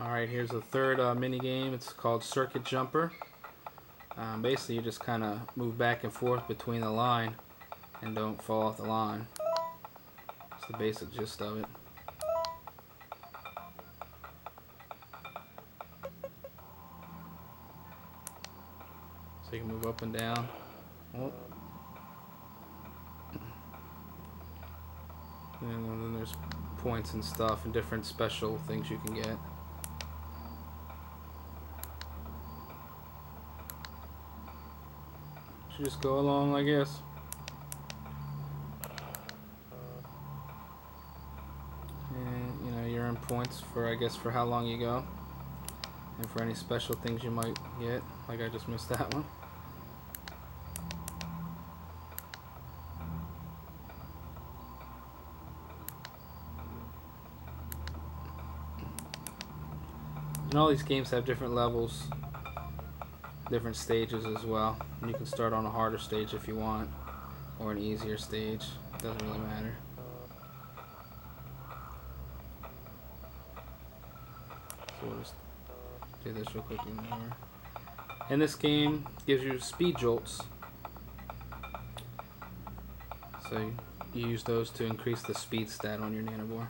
Alright, here's the third uh, mini game. It's called Circuit Jumper. Um, basically, you just kind of move back and forth between the line and don't fall off the line. That's the basic gist of it. So you can move up and down. Oh. And then there's points and stuff and different special things you can get. Just go along, I guess. And, you know, you earn points for, I guess, for how long you go. And for any special things you might get. Like I just missed that one. And all these games have different levels, different stages as well. You can start on a harder stage if you want, or an easier stage. Doesn't really matter. So we'll just do this real quick more. And this game gives you speed jolts. So you use those to increase the speed stat on your nanovor.